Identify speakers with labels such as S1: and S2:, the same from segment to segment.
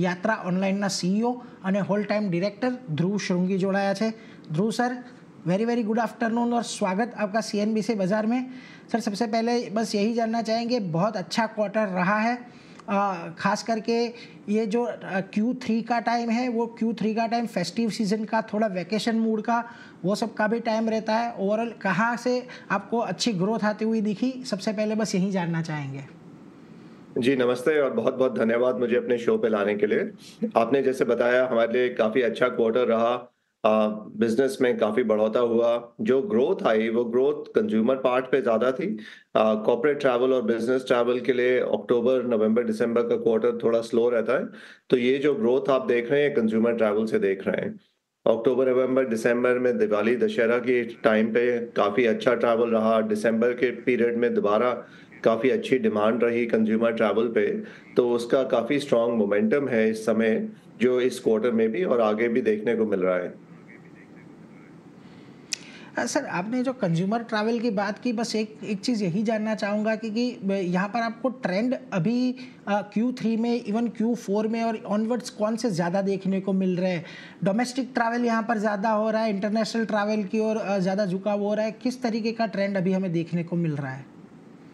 S1: યાત્રા ઓનલાઈનના सीईओ અને whole time director Dhruv Shringi जोड़ाया છે. Dhruv sir very very good afternoon और स्वागत आपका सी एन बी से बाज़ार में सर सबसे पहले बस यही जानना चाहेंगे बहुत अच्छा क्वार्टर रहा है खास करके ये जो क्यू थ्री का टाइम है वो क्यू थ्री का टाइम फेस्टिव सीज़न का थोड़ा वैकेशन मूड का वो सब का भी टाइम रहता है ओवरऑल कहाँ से आपको अच्छी ग्रोथ आती हुई दिखी सबसे पहले बस यही जानना चाहेंगे
S2: जी, नमस्ते और बहुत बहुत धन्यवाद मुझे अपने शो पे लाने के लिए। आपने जैसे बताया, हमारे लिए काफ़ी अच्छा क्वार्टर रहा। बिज़नेस में काफ़ी बढ़ोता हुआ। जो ग्रोथ आई, वो ग्रोथ कंज्यूमर पार्ट पे ज़्यादा थी। कॉर्पोरेट ट्रैवल और बिज़नेस ट्रैवल के लिए अक्टूबर नवंबर दिसंबर का क्वार्टर थोड़ा स्लो रहता है। तो ये जो ग्रोथ आप देख रहे हैं कंज्यूमर ट्रैवल से देख रहे हैं। अक्टूबर, नवंबर, दिसंबर में दिवाली, दशहरा के टाइम पे काफ़ी अच्छा ट्रैवल रहा। दिसंबर के पीरियड में दोबारा काफ़ी अच्छी डिमांड रही कंज्यूमर ट्रैवल पे। तो उसका काफ़ी स्ट्रॉन्ग मोमेंटम है इस समय, जो इस क्वार्टर में भी और आगे भी देखने को मिल रहा है।
S1: सर आपने जो कंज्यूमर ट्रैवल की बात की बस एक एक चीज़ यही जानना चाहूँगा कि, कि यहाँ पर आपको ट्रेंड अभी क्यू थ्री में इवन क्यू फोर में और ऑनवर्ड्स कौन से ज़्यादा देखने को मिल रहे हैं? डोमेस्टिक ट्रैवल यहाँ पर ज़्यादा हो रहा है इंटरनेशनल ट्रैवल की ओर ज़्यादा झुकाव हो रहा है। किस तरीके का ट्रेंड अभी हमें देखने को मिल रहा है?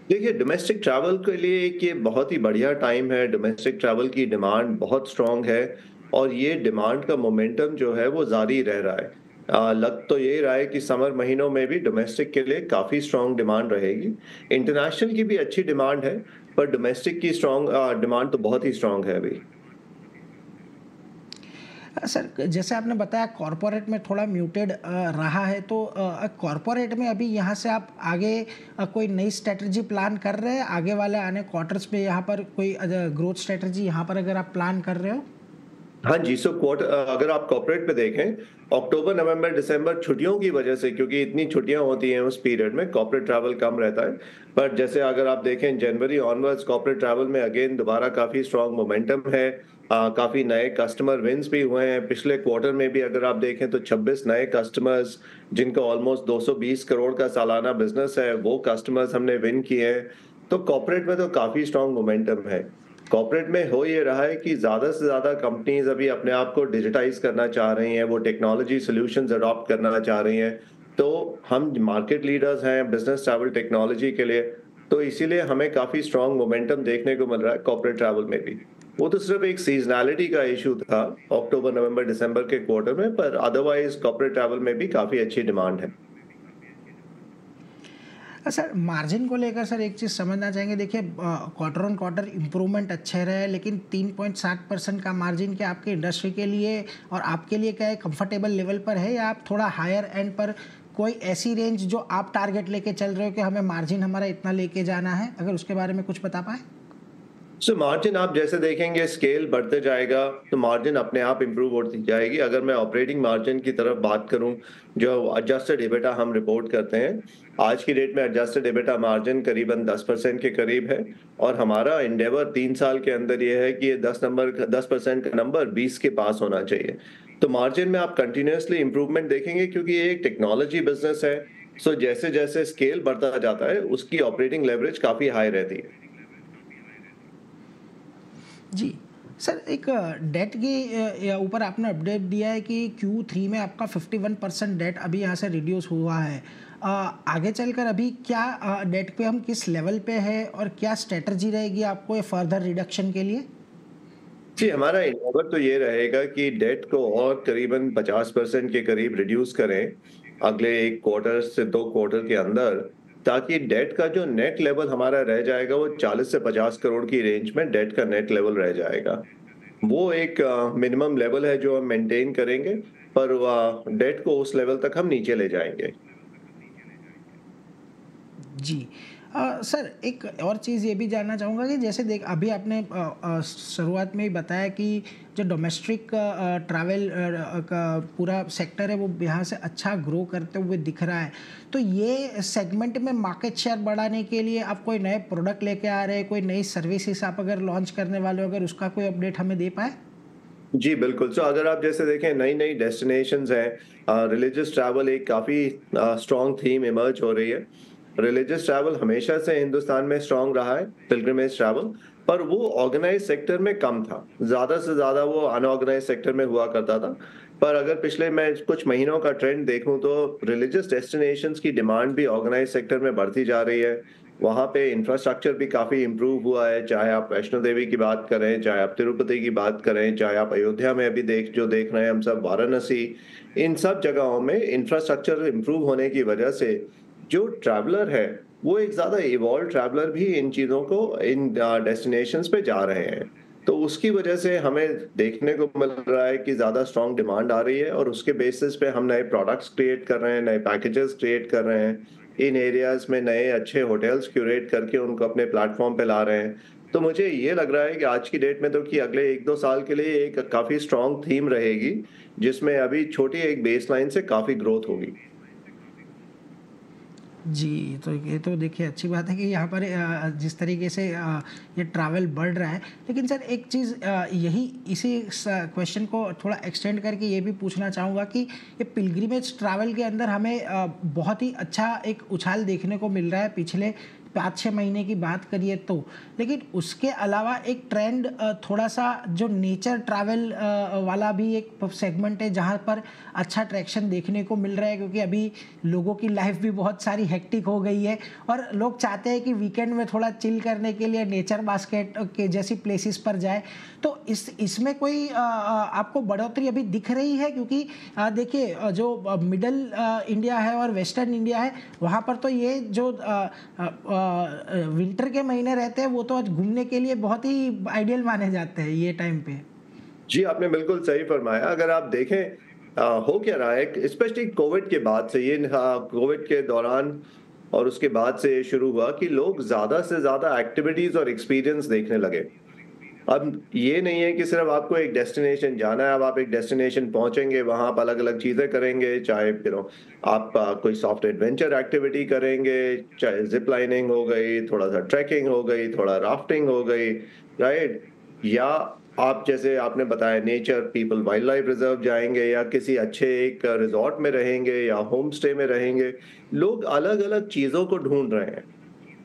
S2: देखिए डोमेस्टिक ट्रैवल के लिए एक ये बहुत ही बढ़िया टाइम है। डोमेस्टिक ट्रैवल की डिमांड बहुत स्ट्रांग है और ये डिमांड का मोमेंटम जो है वो जारी रह रहा है। लग तो यही रहा है कि समर महीनों में भी डोमेस्टिक के लिए काफ़ी स्ट्रांग डिमांड रहेगी। इंटरनेशनल की भी अच्छी डिमांड है, पर डोमेस्टिक की स्ट्रांग डिमांड तो बहुत ही स्ट्रांग है अभी।
S1: सर, जैसे आपने बताया कॉरपोरेट में थोड़ा म्यूटेड रहा है तो कॉरपोरेट में अभी यहाँ से आप आगे कोई नई स्ट्रेटजी प्लान कर रहे हैं? आगे वाले आने क्वार्टर्स में यहाँ पर कोई ग्रोथ स्ट्रेटजी यहाँ पर अगर आप प्लान कर रहे हो?
S2: हाँ जी सो क्वार्टर अगर आप कॉर्पोरेट पे देखें अक्टूबर नवंबर दिसंबर छुट्टियों की वजह से क्योंकि इतनी छुट्टियाँ होती हैं उस पीरियड में कॉर्पोरेट ट्रैवल कम रहता है पर जैसे अगर आप देखें जनवरी ऑनवर्ड्स कॉर्पोरेट ट्रैवल में अगेन दोबारा काफ़ी स्ट्रॉन्ग मोमेंटम है आ, काफ़ी नए कस्टमर विंस भी हुए हैं। पिछले क्वार्टर में भी अगर आप देखें तो 26 नए कस्टमर्स जिनका ऑलमोस्ट 220 करोड़ का सालाना बिज़नेस है वो कस्टमर्स हमने विन किए हैं। तो कॉर्पोरेट में तो काफ़ी स्ट्रॉन्ग मोमेंटम है। कॉर्पोरेट में हो ये रहा है कि ज़्यादा से ज़्यादा कंपनीज़ अभी अपने आप को डिजिटाइज करना चाह रही हैं, वो टेक्नोलॉजी सोल्यूशंस अडॉप्ट करना चाह रही हैं। तो हम मार्केट लीडर्स हैं बिज़नेस ट्रैवल टेक्नोलॉजी के लिए तो इसीलिए हमें काफ़ी स्ट्रॉन्ग मोमेंटम देखने को मिल रहा है कॉर्पोरेट ट्रैवल में भी। वो तो सिर्फ़ एक सीजनैलिटी का इशू था अक्टूबर नवंबर दिसंबर के क्वार्टर में, पर अदरवाइज़ कॉर्पोरेट ट्रैवल में भी काफ़ी अच्छी डिमांड है।
S1: सर मार्जिन को लेकर सर एक चीज़ समझना चाहेंगे देखिए क्वार्टर ऑन क्वार्टर इम्प्रूवमेंट अच्छे रहे, लेकिन तीन पॉइंट सात परसेंट का मार्जिन क्या आपके इंडस्ट्री के लिए और आपके लिए क्या है कंफर्टेबल लेवल पर है? या आप थोड़ा हायर एंड पर कोई ऐसी रेंज जो आप टारगेट लेके चल रहे हो कि हमें मार्जिन हमारा इतना लेके जाना है? अगर उसके बारे में कुछ बता पाए।
S2: सो so, मार्जिन आप जैसे देखेंगे स्केल बढ़ते जाएगा तो मार्जिन अपने आप इंप्रूव होती जाएगी। अगर मैं ऑपरेटिंग मार्जिन की तरफ़ बात करूँ जो एडजस्टेड एबिटा हम रिपोर्ट करते हैं आज की डेट में एडजस्टेड एबिटा मार्जिन करीबन 10 परसेंट के करीब है। और हमारा इंडेवर तीन साल के अंदर यह है कि ये 10 नंबर 10 परसेंट का नंबर 20 के पास होना चाहिए। तो मार्जिन में आप कंटिन्यूसली इंप्रूवमेंट देखेंगे क्योंकि ये एक टेक्नोलॉजी बिज़नेस है। सो जैसे जैसे स्केल बढ़ता जाता है उसकी ऑपरेटिंग लेवरेज काफ़ी हाई रहती है।
S1: जी। सर, एक डेट के ऊपर आपने अपडेट दिया है कि क्यू थ्री में आपका 51 परसेंट डेट अभी यहाँ से रिड्यूस हुआ है। आगे चलकर अभी क्या डेट पे हम किस लेवल पे है और क्या स्ट्रेटजी रहेगी आपको ये फर्दर रिडक्शन के लिए?
S2: जी, हमारा इन्वेवर तो ये रहेगा कि डेट को और करीबन 50 परसेंट के करीब रिड्यूस करें। अगले एक क्वार्टर से दो क्वार्टर के अंदर ताकि डेट का जो नेट लेवल हमारा रह जाएगा, वो 40 से 50 करोड़ की रेंज में डेट का नेट लेवल रह जाएगा। वो एक मिनिमम लेवल है जो हम मेंटेन करेंगे, पर डेट को उस लेवल तक हम नीचे ले जाएँगे।
S1: जी। आ, सर एक और चीज़ ये भी जानना चाहूँगा कि जैसे देख अभी आपने शुरुआत में ही बताया कि जो डोमेस्टिक ट्रैवल का पूरा सेक्टर है वो यहाँ से अच्छा ग्रो करते हुए दिख रहा है। तो ये सेगमेंट में मार्केट शेयर बढ़ाने के लिए आप कोई नए प्रोडक्ट लेके आ रहे हैं कोई नई सर्विसेज़ आप अगर लॉन्च करने वाले हो अगर उसका कोई अपडेट हमें दे पाए?
S2: जी बिल्कुल। सो अगर आप जैसे देखें नई नई डेस्टिनेशंस हैं रिलीजियस ट्रैवल एक काफ़ी स्ट्रॉन्ग थीम इमर्ज हो रही है। रिलीजियस ट्रैवल हमेशा से हिंदुस्तान में स्ट्रांग रहा है पिलग्रमेज ट्रैवल पर वो ऑर्गेनाइज सेक्टर में कम था। ज़्यादा से ज़्यादा वो अनऑर्गेनाइज सेक्टर में हुआ करता था। पर अगर पिछले मैं कुछ महीनों का ट्रेंड देखूँ तो रिलीजियस डेस्टिनेशंस की डिमांड भी ऑर्गेनाइज सेक्टर में बढ़ती जा रही है। वहाँ पे इंफ्रास्ट्रक्चर भी काफ़ी इम्प्रूव हुआ है, चाहे आप वैष्णो देवी की बात करें, चाहे आप तिरुपति की बात करें, चाहे आप अयोध्या में अभी देख, जो देख रहे हैं हम सब, वाराणसी, इन सब जगहों में इंफ्रास्ट्रक्चर इम्प्रूव होने की वजह से जो ट्रैवलर है, वो एक ज़्यादा इवॉल्व ट्रैवलर भी इन चीज़ों को, इन डेस्टिनेशंस पे जा रहे हैं। तो उसकी वजह से हमें देखने को मिल रहा है कि ज़्यादा स्ट्रॉन्ग डिमांड आ रही है और उसके बेसिस पे हम नए प्रोडक्ट्स क्रिएट कर रहे हैं, नए पैकेजेस क्रिएट कर रहे हैं। इन एरियाज़ में नए अच्छे होटल्स क्यूरेट करके उनको अपने प्लेटफॉर्म पे ला रहे हैं। तो मुझे ये लग रहा है कि आज की डेट में तो कि अगले एक दो साल के लिए एक काफ़ी स्ट्रॉन्ग थीम रहेगी, जिसमें अभी छोटी एक बेस लाइन से काफ़ी ग्रोथ होगी।
S1: जी तो ये तो देखिए अच्छी बात है कि यहाँ पर जिस तरीके से ये ट्रैवल बढ़ रहा है, लेकिन सर एक चीज़ यही इसी क्वेश्चन को थोड़ा एक्सटेंड करके ये भी पूछना चाहूँगा कि ये पिलग्रीमेज ट्रैवल के अंदर हमें बहुत ही अच्छा एक उछाल देखने को मिल रहा है पिछले पाँच छः महीने की बात करिए तो। लेकिन उसके अलावा एक ट्रेंड थोड़ा सा जो नेचर ट्रैवल वाला भी एक सेगमेंट है जहाँ पर अच्छा ट्रैक्शन देखने को मिल रहा है क्योंकि अभी लोगों की लाइफ भी बहुत सारी हेक्टिक हो गई है और लोग चाहते हैं कि वीकेंड में थोड़ा चिल करने के लिए नेचर बास्केट के जैसी प्लेसेस पर जाए। तो इस, इसमें कोई आपको बढ़ोतरी अभी दिख रही है? क्योंकि देखिए जो मिडल इंडिया है और वेस्टर्न इंडिया है, वहाँ पर तो ये जो विंटर के महीने रहते हैं वो तो आज घूमने के लिए बहुत ही आइडियल माने जाते हैं ये टाइम पे।
S2: जी आपने बिल्कुल सही फरमाया। अगर आप देखें आ, हो क्या रहा है स्पेशली कोविड के बाद से ये कोविड के दौरान और उसके बाद से शुरू हुआ कि लोग ज़्यादा से ज़्यादा एक्टिविटीज़ और एक्सपीरियंस देखने लगे। अब ये नहीं है कि सिर्फ़ आपको एक डेस्टिनेशन जाना है, अब आप एक डेस्टिनेशन पहुँचेंगे, वहाँ आप अलग अलग चीज़ें करेंगे, चाहे फिर आप कोई सॉफ्ट एडवेंचर एक्टिविटी करेंगे, चाहे जिप लाइनिंग हो गई थोड़ा सा ट्रैकिंग हो गई, थोड़ा राफ्टिंग हो गई राइट या आप, जैसे आपने बताया nature people wild life reserve जाएँगे, या किसी अच्छे एक रिजॉर्ट में रहेंगे, या होम स्टे में रहेंगे, लोग अलग अलग चीज़ों को ढूंढ रहे हैं।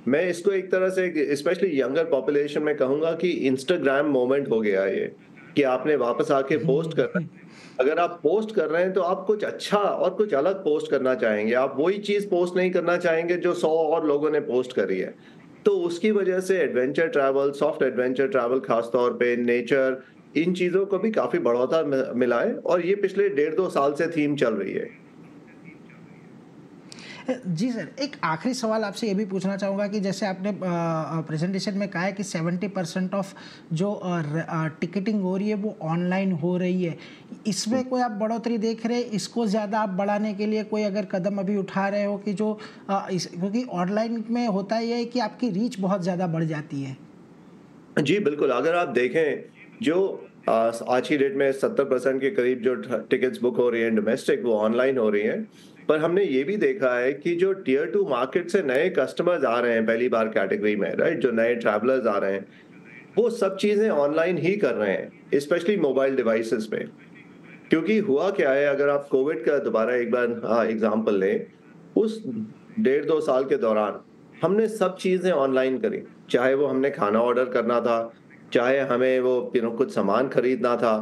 S2: मैं इसको एक तरह से स्पेशली यंगर पॉपुलेशन में कहूँगा कि इंस्टाग्राम मोमेंट हो गया ये, कि आपने वापस आके पोस्ट कर अगर आप पोस्ट कर रहे हैं तो आप कुछ अच्छा और कुछ अलग पोस्ट करना चाहेंगे। आप वही चीज़ पोस्ट नहीं करना चाहेंगे जो सौ और लोगों ने पोस्ट करी है। तो उसकी वजह से adventure travel soft adventure travel खासतौर पे नेचर इन चीज़ों को भी काफ़ी बढ़ोतरा मिला है। और ये पिछले डेढ़ दो साल से थीम चल रही है।
S1: जी सर, एक आखिरी सवाल आपसे ये भी पूछना चाहूँगा कि जैसे आपने प्रेजेंटेशन में कहा है कि सेवेंटी परसेंट ऑफ़ जो टिकटिंग हो रही है वो ऑनलाइन हो रही है। इसमें कोई आप बढ़ोतरी देख रहे हैं? इसको ज़्यादा आप बढ़ाने के लिए कोई अगर कदम अभी उठा रहे हो कि जो इस, क्योंकि ऑनलाइन में होता ही है कि आपकी रीच बहुत ज़्यादा बढ़ जाती है।
S2: जी, बिल्कुल। अगर आप देखें, जो आज की डेट में सत्तर परसेंट के करीब जो टिकट्स बुक हो रही हैं डोमेस्टिक वो ऑनलाइन हो रही हैं पर हमने ये भी देखा है कि जो टीयर टू मार्केट से नए कस्टमर्स आ रहे हैं पहली बार कैटेगरी में राइट जो नए ट्रैवलर्स आ रहे हैं, वो सब चीज़ें ऑनलाइन ही कर रहे हैं स्पेशली मोबाइल डिवाइसेस पे। क्योंकि हुआ क्या है, अगर आप कोविड का दोबारा एक बार हाँ एग्ज़ाम्पल लें, उस डेढ़ दो साल के दौरान हमने सब चीज़ें ऑनलाइन करी। चाहे वो हमने खाना ऑर्डर करना था, चाहे हमें वो कुछ सामान खरीदना था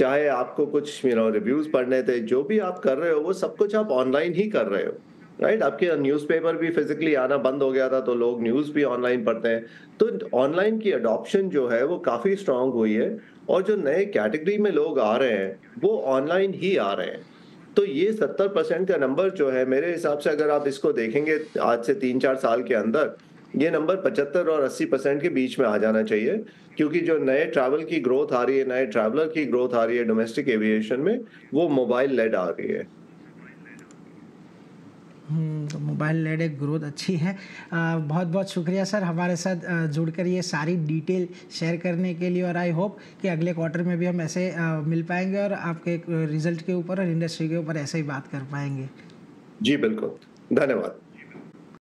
S2: चाहे आपको कुछ यू नो रिव्यूज़ पढ़ने थे, जो भी आप कर रहे हो, वो सब कुछ आप ऑनलाइन ही कर रहे हो राइट right? आपके न्यूज़पेपर भी फिजिकली आना बंद हो गया था तो लोग न्यूज़ भी ऑनलाइन पढ़ते हैं तो ऑनलाइन की अडॉप्शन जो है, वो काफ़ी स्ट्रांग हुई है, और जो नए कैटेगरी में लोग आ रहे हैं, वो ऑनलाइन ही आ रहे हैं तो ये सत्तर परसेंट का नंबर जो है, मेरे हिसाब से अगर आप इसको देखेंगे आज से तीन चार साल के अंदर ये नंबर पचहत्तर और अस्सी परसेंट के बीच में आ जाना चाहिए क्योंकि जो नए ट्रैवल की ग्रोथ आ रही है नए ट्रैवलर की ग्रोथ आ रही है डोमेस्टिक एविएशन में वो मोबाइल लेड आ रही है।
S1: हम्म, तो मोबाइल लेड एक ग्रोथ अच्छी है। आ, बहुत बहुत शुक्रिया सर हमारे साथ जुड़कर ये सारी डिटेल शेयर करने के लिए और आई होप कि अगले क्वार्टर में भी हम ऐसे आ, मिल पाएँगे और आपके रिज़ल्ट के ऊपर और इंडस्ट्री के ऊपर ऐसे ही बात कर पाएँगे।
S2: जी बिल्कुल। धन्यवाद।